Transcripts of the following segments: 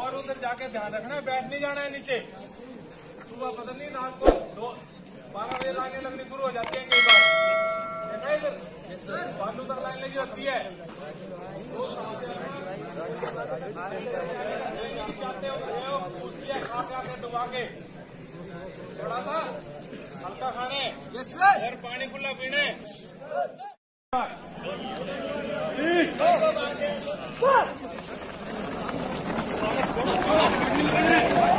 और उधर जाके ध्यान रखना बैठ नहीं जाना है नीचे। सुबह पता नहीं रात को दो बारह बजे लाइने लगनी शुरू हो जाती है कई बार। इधर? बालू तक लाइन लगी होती है। जाते हो। खड़े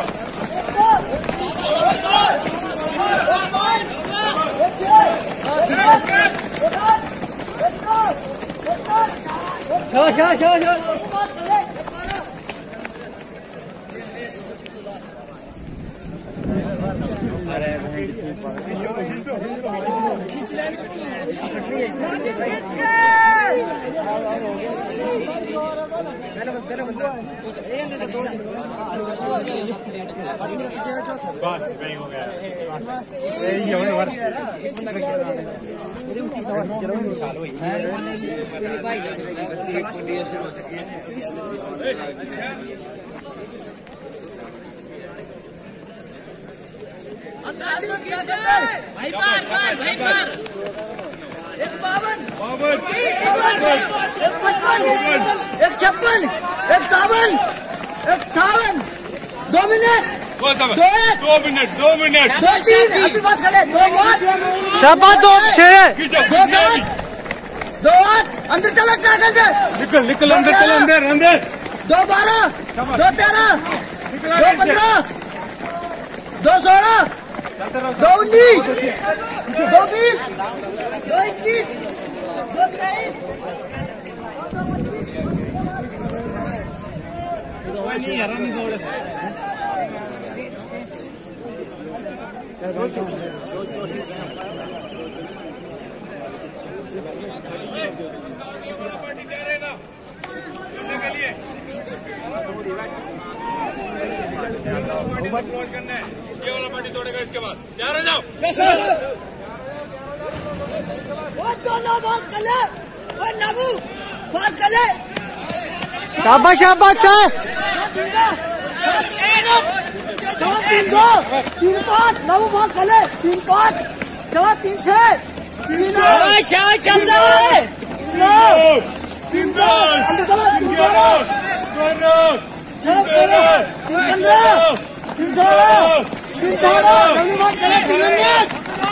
है, खा के आके डुबा के थोड़ा सा हल्का खाने और पानी खुला पीने भाई कर भाई कर एक बावन। एक पचपन एक छप्पन एक सतावन एक अठावन दो मिनट दो मिनट दो मिनट दो तीन अभी बात दो दो छह दो दो आठ अंदर चलो ट्रैक अंदर निकल निकल अंदर चल अंदर अंदर दो बारह दो तेरह दो पंद्रह दो सोलह दो उन्नीस दो बीस दो इक्कीस पार्टी क्या रहेगा के लिए क्लोज करना है वाला पार्टी तोड़ेगा इसके बाद तैयार हो जाओ वो दोनों बात कर ले वो नबू बात कर ले शाबाश शाबाश छह दो तीन दो तीन पाँच नबू बात कर तीन पाँच चार तीन छह तीन शाबाश चल रहा है नौ तीन चलो तीन ग्यारह तीन तेरह तीन पंद्रह तीन सोलह तीन ले तीन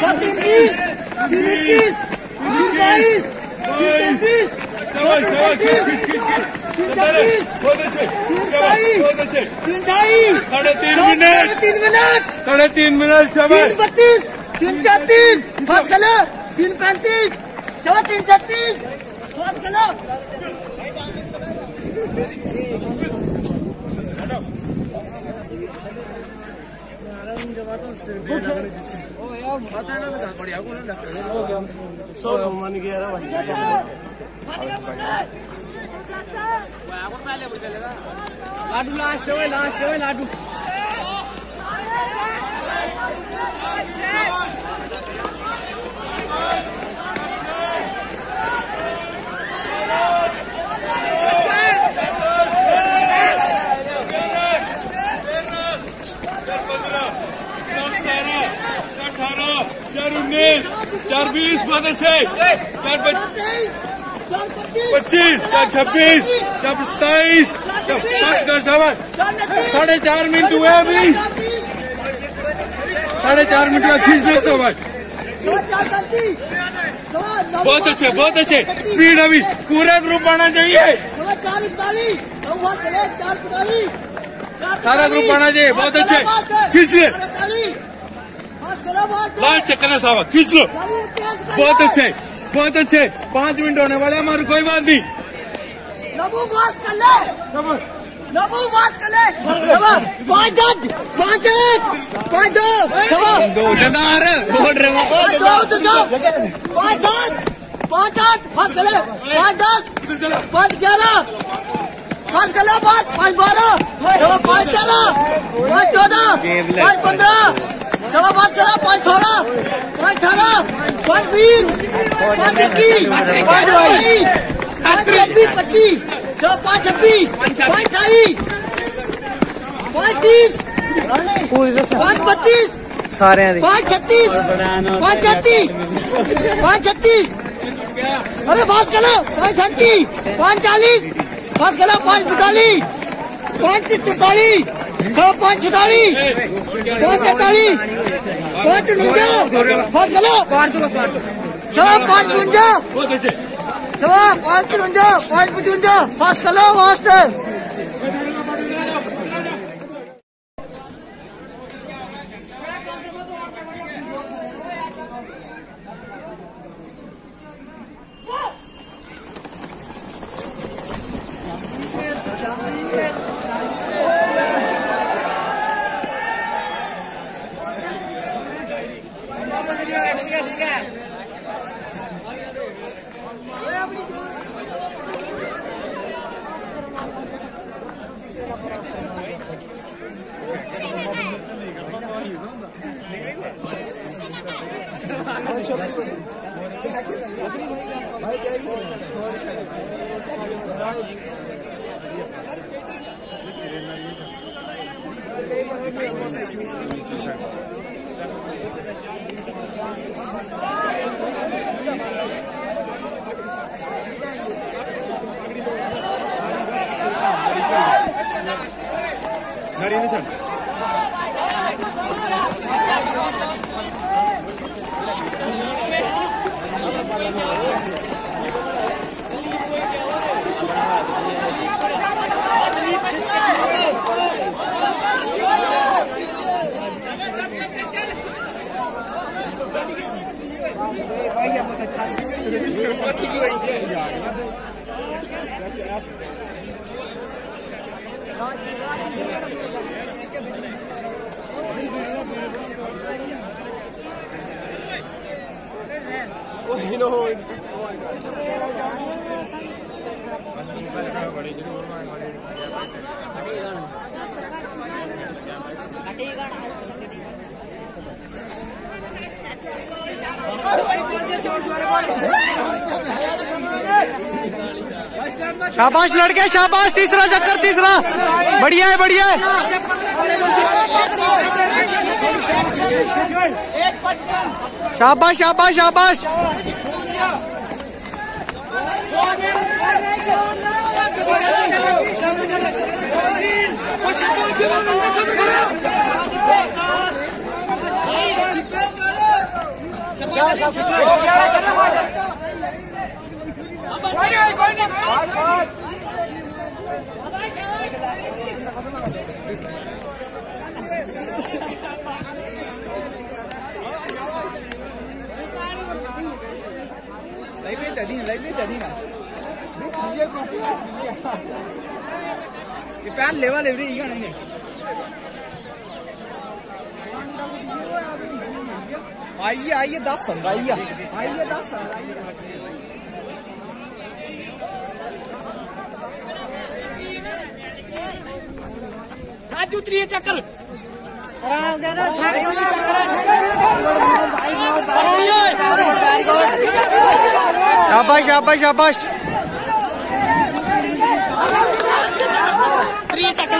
चार बीस तीन इक्कीस है। अच्छे अच्छे साढ़े तीन मिनट तीन मिनट साढ़े तीन मिनट बत्तीस तीन चौतीस पाँच कलो तीन पैंतीस चार तीन छत्तीस पाँच कलो लाडू लास्ट है लास्ट है लाडू चार पंद्रह चार तेरह चार अठारह चार उन्नीस चार बीस बहुत अच्छे चार पच्चीस चार छब्बीस चार सताईस साढ़े चार मिनट हुए अभी। साढ़े चार मिनट का खींच दो तो भाई। बहुत अच्छे बहुत अच्छे। स्पीड अभी पूरा ग्रुप आना चाहिए। सारा ग्रुप आना चाहिए, बहुत अच्छे। खींच लास्ट चक्कर है साहब खींच लो बहुत अच्छे बहुत अच्छे। पाँच मिनट होने वाले हमारे कोई बात नहीं। कर ले। कर ले। पाँच दस पाँच एक पाँच दो। सवा बोल रहे हो दो दो पाँच सात पाँच आठ पाँच गले पाँच दस पाँच ग्यारह। पाँच गला पाँच पाँच बारह। सवा पाँच तेरह। पाँच चौदह। पाँच पंद्रह। सवा पाँच तेरह पाँच सोलह पाँच अठारह। पाँच बीस। पाँच इक्कीस। पाँच बाईस। पाँच छब्बीस पच्चीस। सवा पाँच छब्बीस। पाँच अठाईस पाँच तीस। पाँच बत्तीस। सारे पाँच छत्तीस। पाँच छत्तीस। पाँच छत्तीस। अरे पाँच कलो पाँच छत्तीस। पाँच चालीस। पाँच गए पाँच चौताली। पाँच चौतालीस छः पाँच पाँच पाँच पाँच पाँच उनजा पाँच कलो छः पाँच उनजा पाँच पाँच पाँच पाँच पचवंजा पाँच कलो मास्टर। शाबाश लड़के शाबाश तीसरा चक्कर तीसरा। बढ़िया है बढ़िया है। शाबाश शाबाश शाबाश। लाइफ में चदी लाइफ में चदी ना ये पैर लेवा लेवरी इगा नहीं आइए आइए दस पंद्रह आइए। आइए दस राजू त्रिय चक्कर। शाबाश शाबाश शाबाश। चक्कर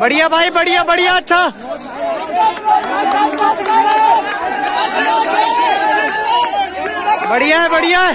बढ़िया भाई बढ़िया बढ़िया अच्छा। बढ़िया है बढ़िया है।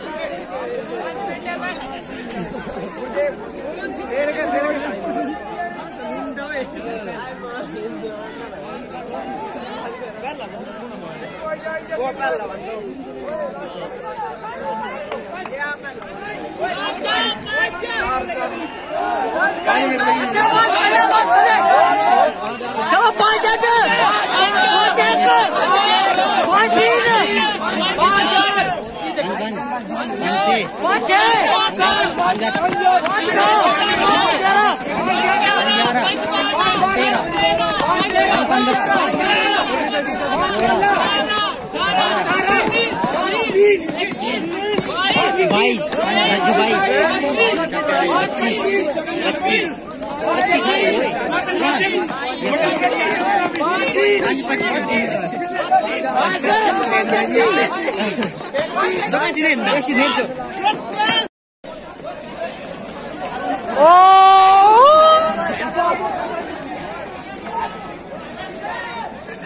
चलो पाँच एक पाँच एक पाँच तीन पाँच छः पाँच नौ बाईस राजू भाई पच्चीस पच्चीस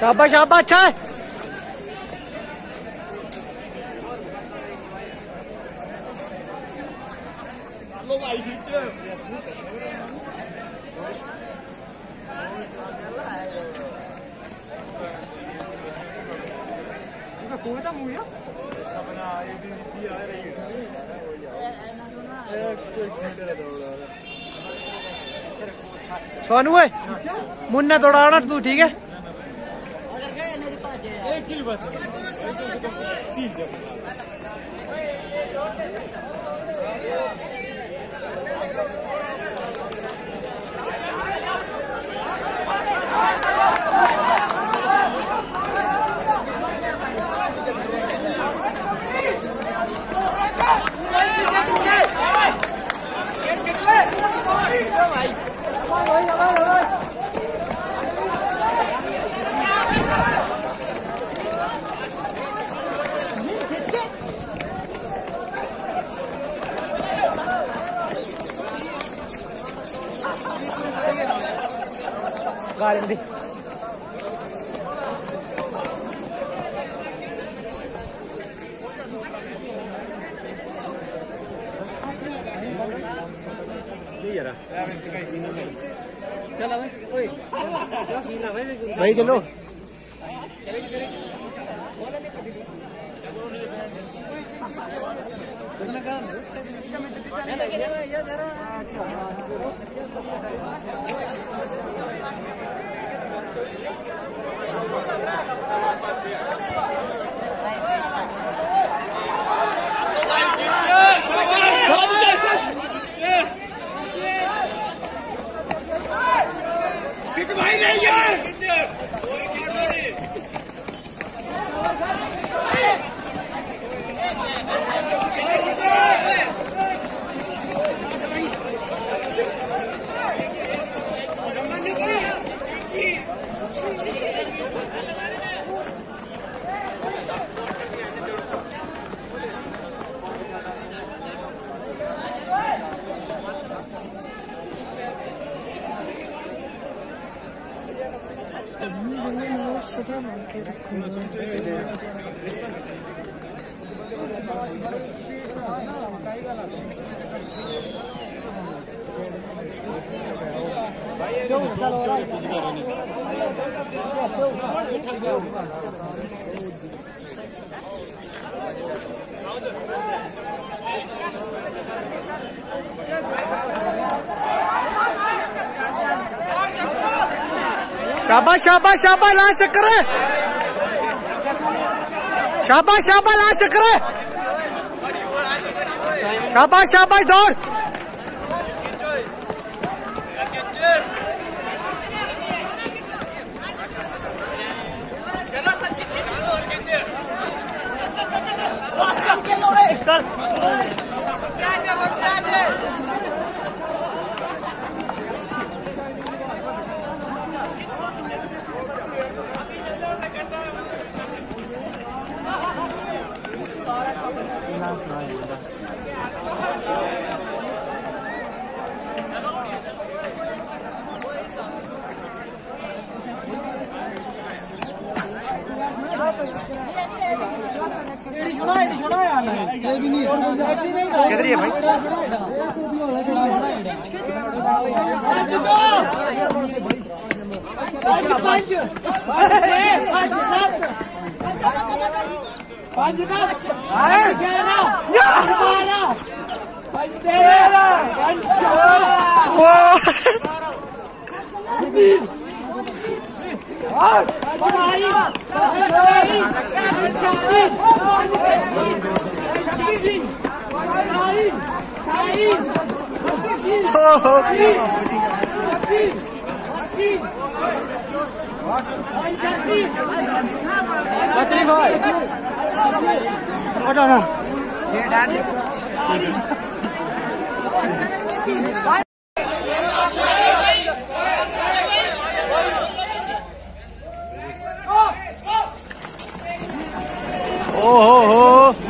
शाबाश शाबाश अच्छा है। सोनू है। मुन्ने थोड़ा आना तू ठीक है। शाबाश शाबाश शाबाश लास्ट चक्कर है। शाबाश शाबाश लास्ट चक्कर है। শাবাশ শাবাশ দৌড় शाबाश शाबाश दौड़ किधर है भाई ओ हो हो। ओए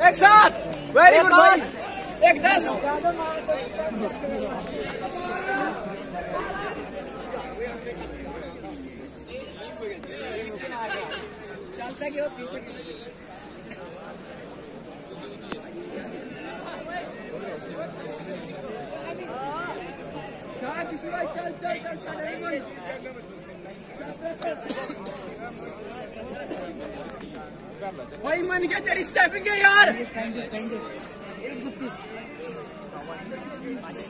एक वेरी गुड भाई एक दस भाई मन के तेरी स्टेपिंग है यार शाबाश भाई एक इकतालीस एक अब ठीक है खींच लो, खींच लो, खींच लो, खींच लो। वो प्रधान है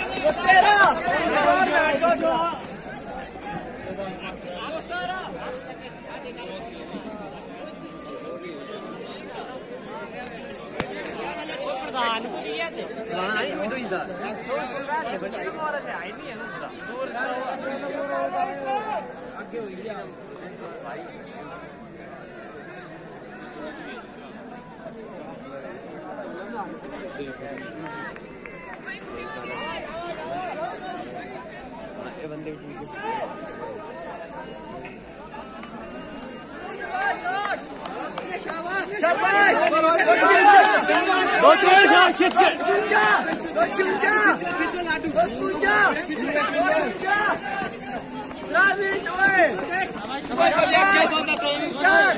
दो तेरह शाबाश दो चूजा दो चूजा दो चूजा दो चूजा द्राविड ओए चार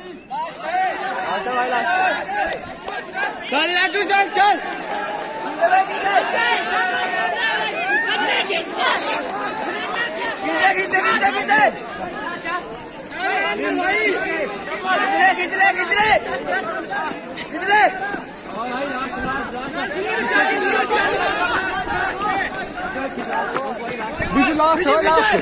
चल लाडू चल चल खींचे खींचे खींचे खींचे खींच ले खींच ले खींच लास्ट हो लास्ट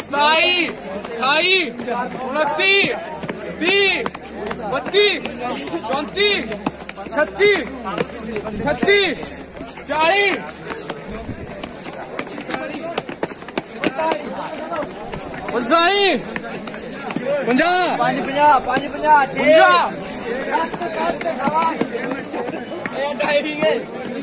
सताई अठाई उनती तीस बत्तीस चौंतीस छत्तीस छत्तीस चालीस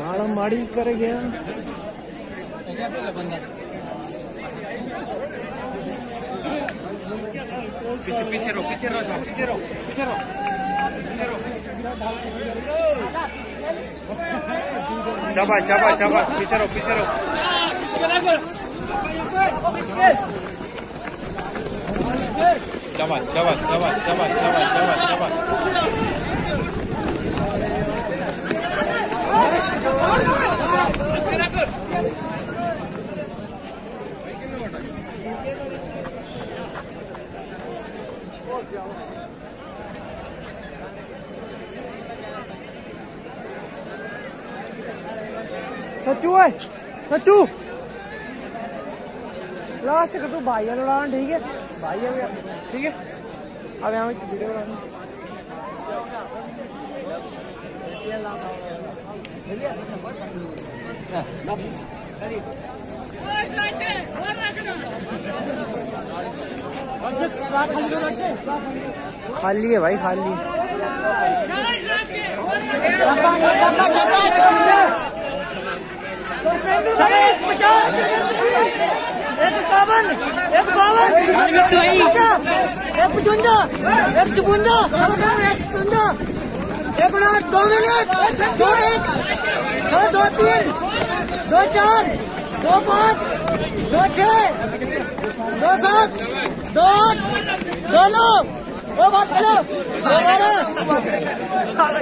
ಮಾಡ ಮಾಡಿ ಕರೆಗೆ पीछे पीछे रो पीछे रो जाओ पीछे रो पीछे रो चाबा चाबा चाबा पीछे रो पीछे रो शाबाश शाबाश शाबाश शाबाश शाबाश शाबाश शाबाश सच्चू है सच्चू लास्ट कर तू भाई है लड़ान ठीक है भाई है ठीक है? अब यहाँ वीडियो खाली है भाई खाली। एक इक्यावन एक बावन। एक पचवंजा एक छपुंजा एक सतवंजा एक उनाठ दो मिनट, दो एक छो दो तीन, दो चार, दो पाँच, दो छः दो सात, दो आठ, दो नौ, दो करो दो बारह।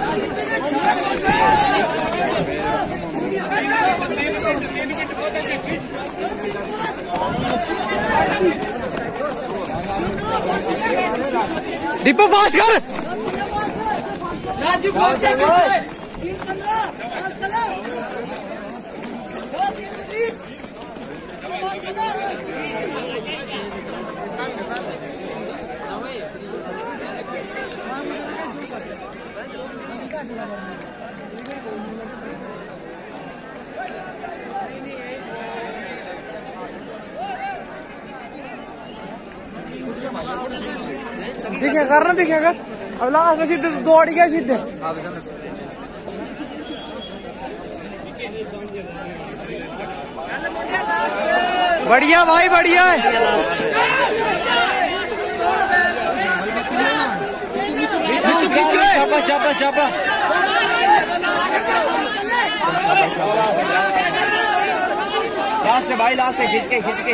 है। डिब्बू फास्ट कर राजू को तीन पंद्रह पाँच कलर दो तीन बीस पाँच कलर दिखे कर ना दिखे कर। अब लास्ट में सीधे दौड़ गया सीधे। बढ़िया भाई बढ़िया। है शाबाश शाबाश शाबाश। लास्ट है भाई लास्ट है खींच के खींच के।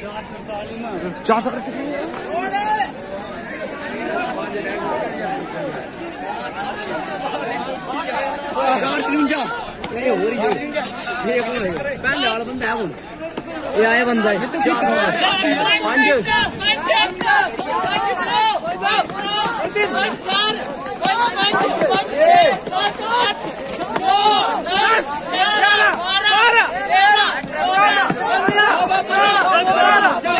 चार सौ चार तिरुंजा ये हो रही है। ये कौन है। पहले वाला बंदा है कौन ये आया बंदा है। चार पाँच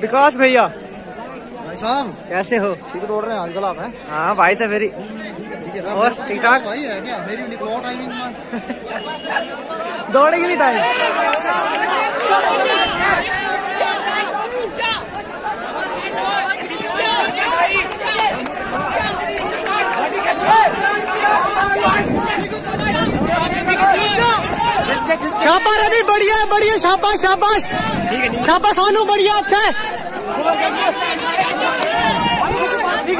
विकास भैया। भाई साहब। कैसे हो? ठीक दौड़ रहे हैं आजकल आप हैं? हाँ भाई तो मेरी और ठीक ठाक? भाई है क्या? मेरी निकलो टाइमिंग में। दौड़ेगी नहीं टाइम शाबाश रवि बढ़िया बढ़िया, शाबाश शाबाश। शाबाश सोनू बढ़िया अच्छा है।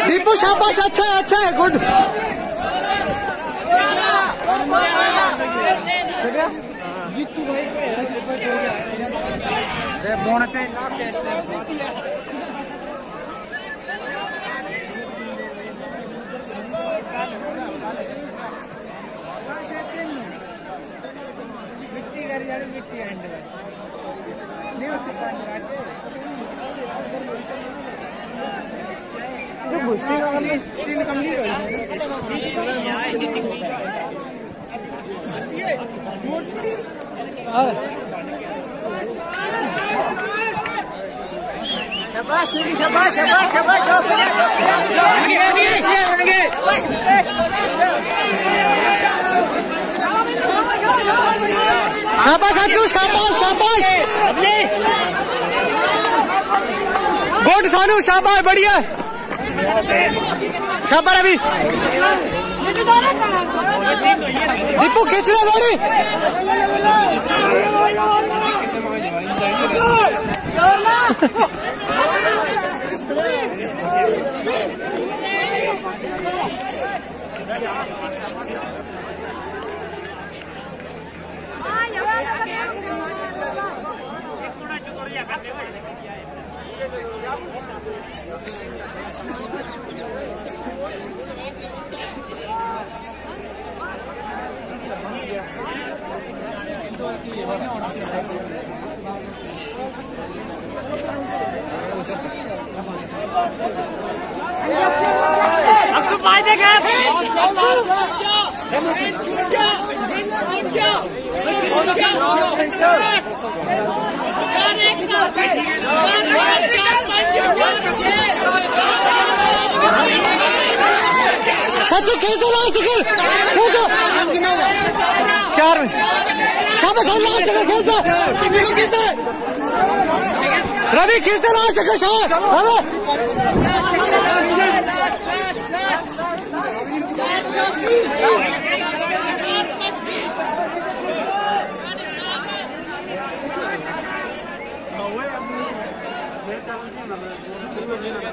दीपू, शाबाश अच्छा है अच्छा है, गुड। शाबाश अज्जू शाबाश शाबाश। गुड सानू शाबाश बढ़िया। शाबाश रवि। दीपू खींच ले गाड़ी। Aksu beide Gäste! खींच दो चार में। शाबाश और लाल चक्कर रवि दो लाल चक्कर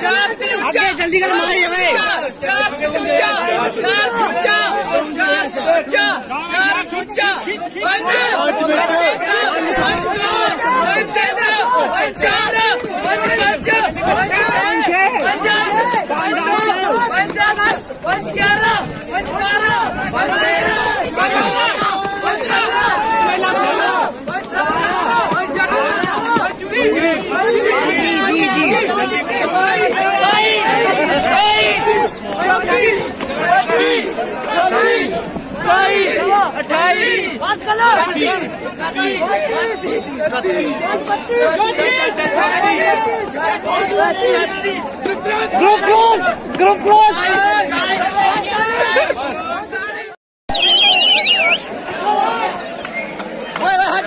शाबाश रवि आगे जल्दी कर मारिए भाई। ग्रुप क्लोज ग्रुप क्लोज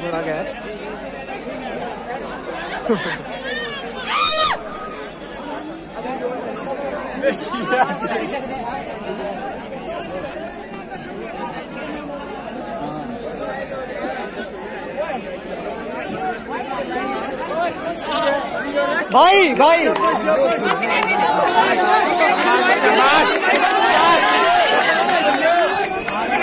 बड़ा गैप। भाई। भाई।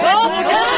Bravo, bravo!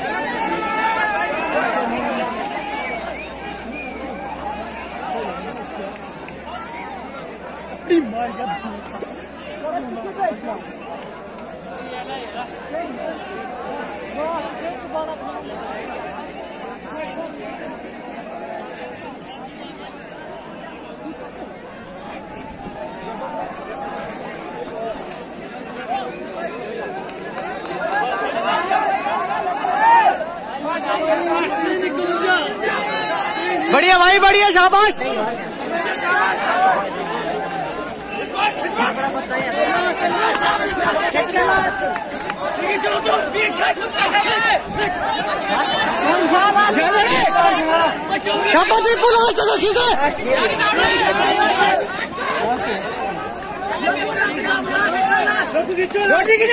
बढ़िया भाई बढ़िया शाबाश। शाबाश जी बोलो चलो ठीक है रोटी की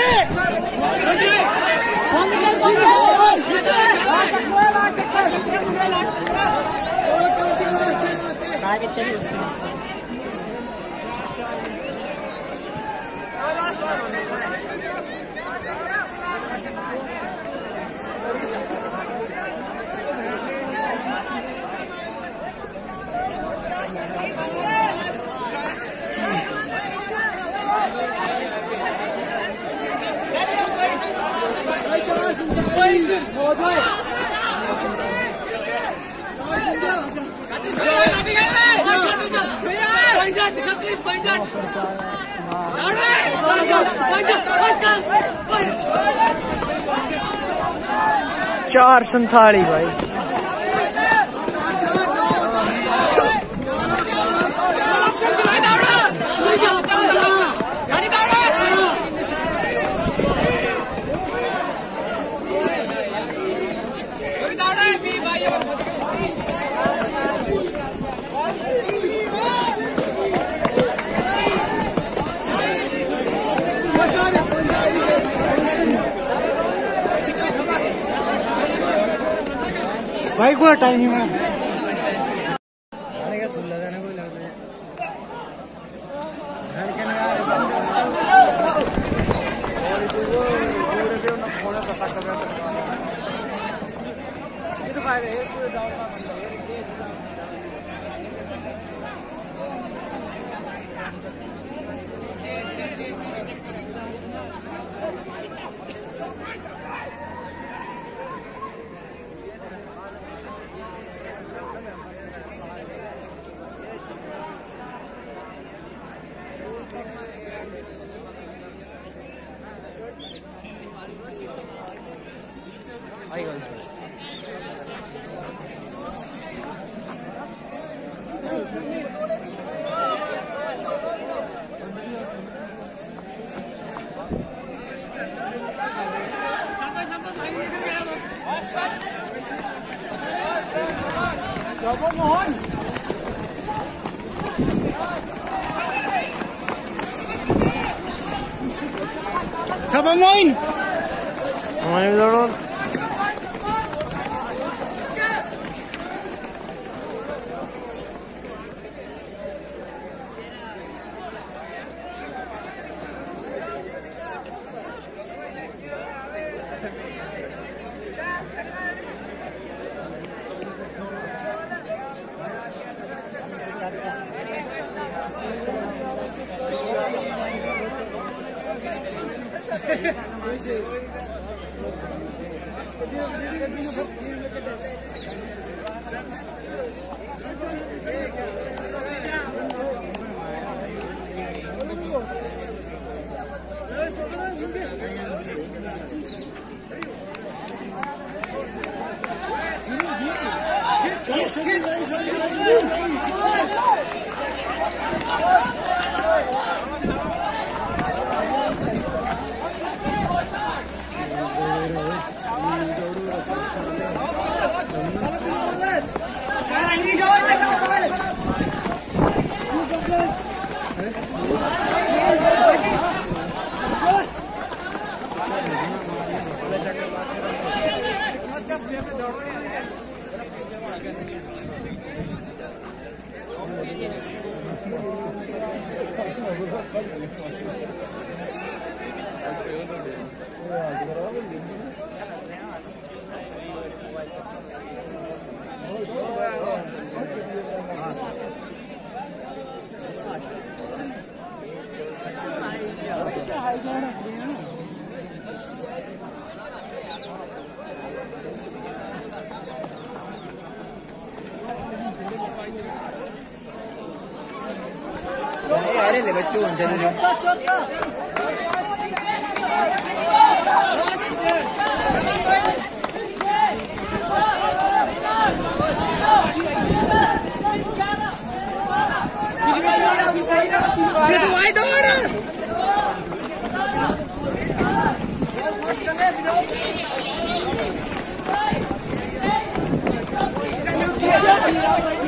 चार संताली भाई। भाई को टाइम नहीं मैं Sama main. हमारे दौड़ो अरे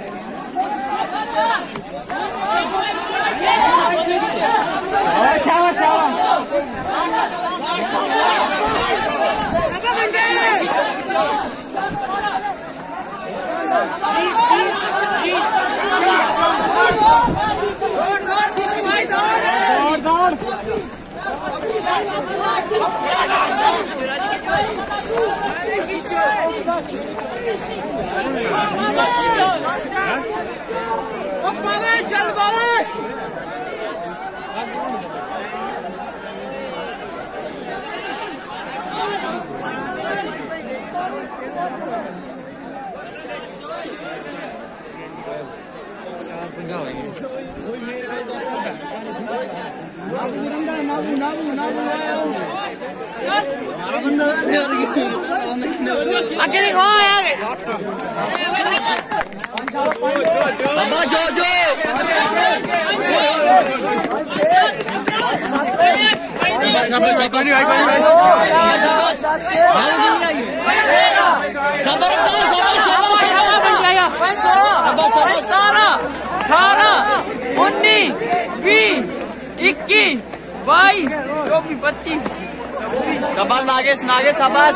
बाबा आगे देखो आगे सतारह अठारह उन्नीस बीस इक्कीस बाईस चौबीस पच्चीस कबाल नागेश नागेश शाबाश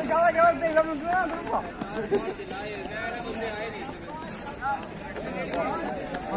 ज़्यादा जवाब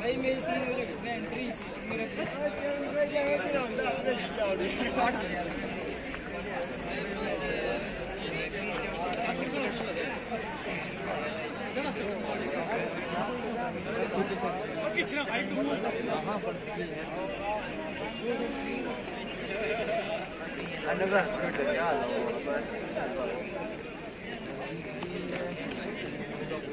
भाई मेरी तीन बजे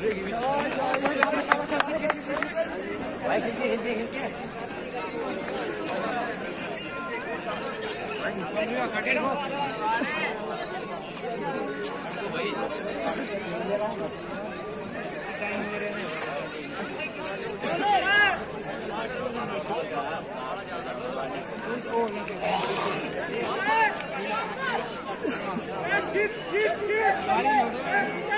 Get, get, get!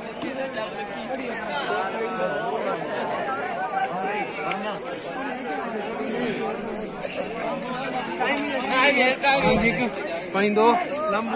दे इसको पानी दो लंबू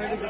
going to go.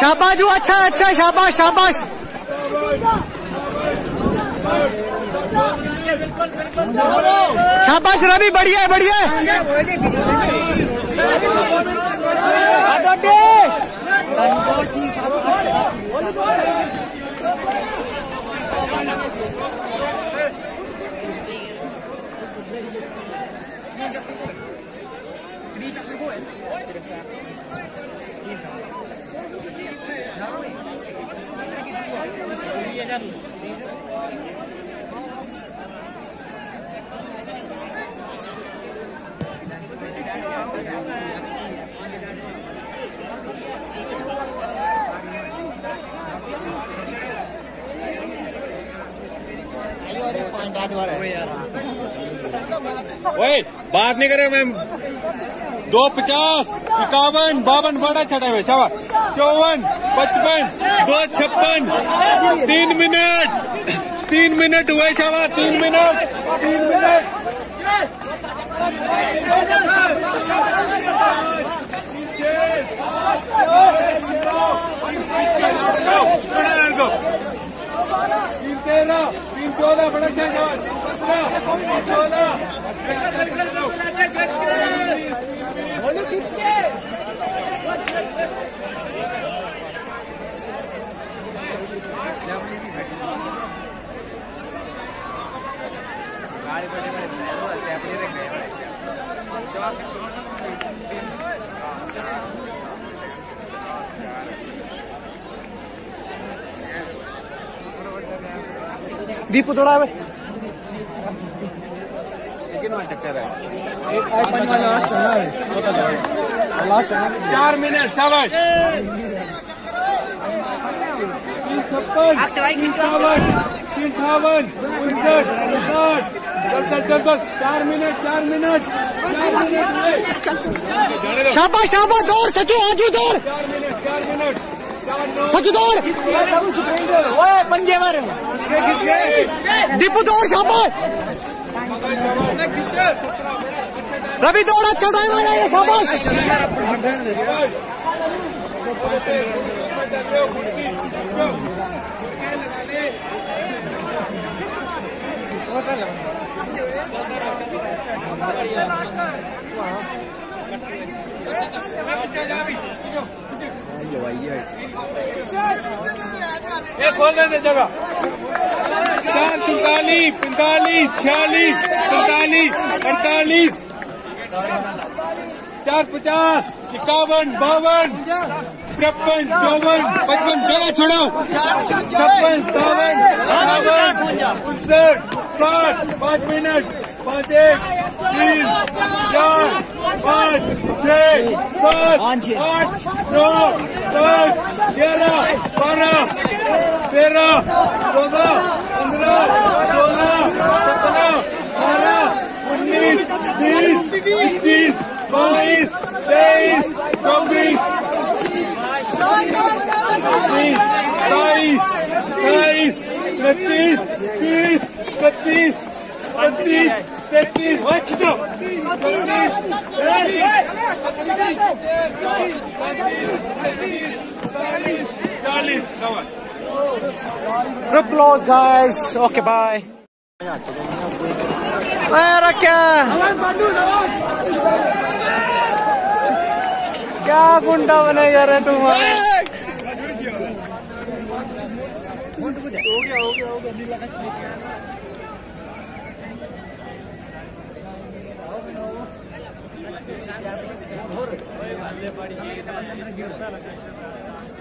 शाबाश जो अच्छा अच्छा शाबाश शाबाश। शाबाश रवि बढ़िया बढ़िया ओए बात नहीं करे मैम। दो पचास, इक्यावन, बावन बड़ा छठा हुए शाबा चौवन, पचपन, दो, छप्पन, तीन मिनट तीन मिनट हुए शाबा तीन मिनट तीन मिनट। तीन चौदह, बड़ा छह चौदह। दीपू थोड़ा है चार मिनट तीन छप्पन तीन अठावन उनसठ उनसठ। चल चल चल चल। चार मिनट चार मिनट चार मिनट। शाबाश शाबाश दौड़ सचू आजू दौड़। चार मिनट चार मिनट। सचू दौड़। पंजे मार। दीपू दौड़ शाबाश रवि दौड़ अच्छा टाइम आया ये शाबाश। ये खोल दे जगह। चार तिरतालीस पैंतालीस, छियालीस पैंतालीस अड़तालीस चार पचास, इक्यावन, बावन, तिरपन, चौवन, पचपन, जगह छोड़ो। छप्पन सतावन अठावन उनसठ, साठ, पाँच मिनट, पाँच एक, तीन, चार, पाँच, छः, सात, आठ, नौ, दस, ग्यारह, बारह, तेरह, चौदह पंद्रह सोलह सत्रह अठारह उन्नीस बीस इक्कीस बाईस तेईस चौबीस पच्चीस बाईस तेईस उनतीस तीस इकतीस बत्तीस तैतीस खींचो बत्तीस चालीस चालीस Group close, guys. Okay, bye. मेरा क्या क्या गुंडा बने जा रहे तुम माड़ा माड़ी कर गया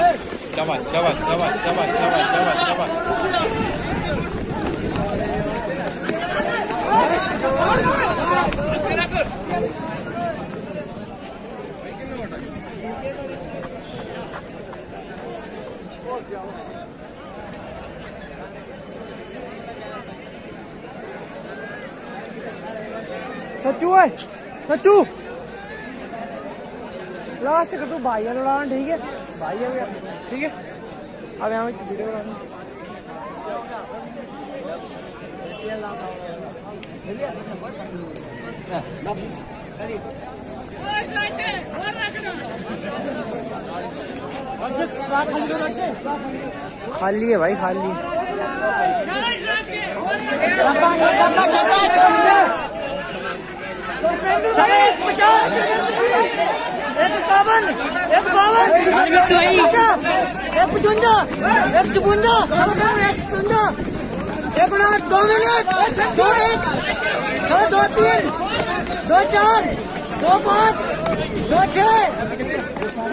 चाबा चाबा चाबा चाबा चाबा चाबा चाबा सच्चू है, सच्चू। लास्ट कर तू भाई है लड़ाना ठीक है। भाई है ठीक है? अब यहाँ वीडियो बनानी खाली है भाई खाली एक इक्यावन एक बावन। एक पचवंजा, एक चुवंजा एक सतवंजा एक उनाठ दो मिनट, दो एक, छह, दो तीन, दो चार, दो पाँच, दो छह,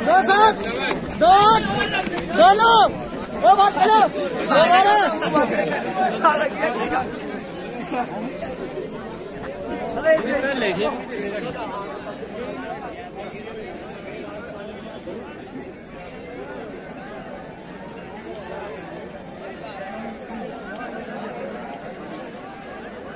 दो सात, दो आठ, दो नौ, दो बात करो दो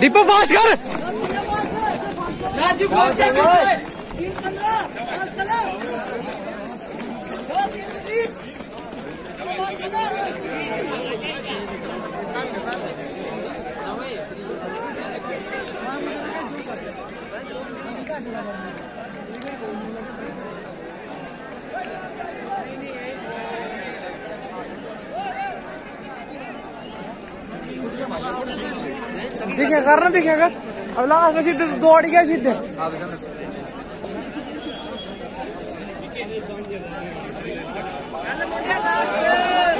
दीपू फास्ट कर राजू को तीन पंद्रह पाँच कलर दो तीन बीस पाँच कलर दिखे कर ना दिखे कर। अब लास्ट में सीधे दौड़ गया सीधे।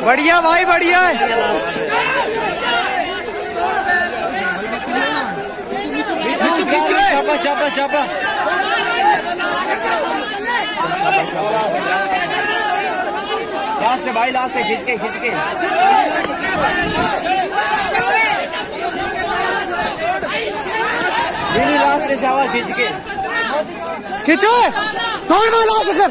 बढ़िया भाई, बढ़िया। शाबाश शाबाश शाबाश। लास्ट भाई, लास्ट खींच के खींच के। नहीं लास्ट है शाबाश खींच के खींचो दौड़ में ला सकर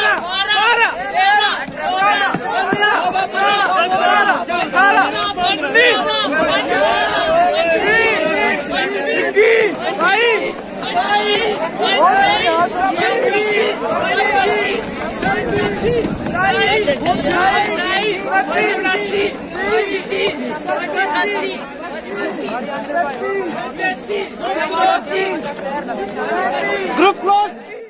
Group close.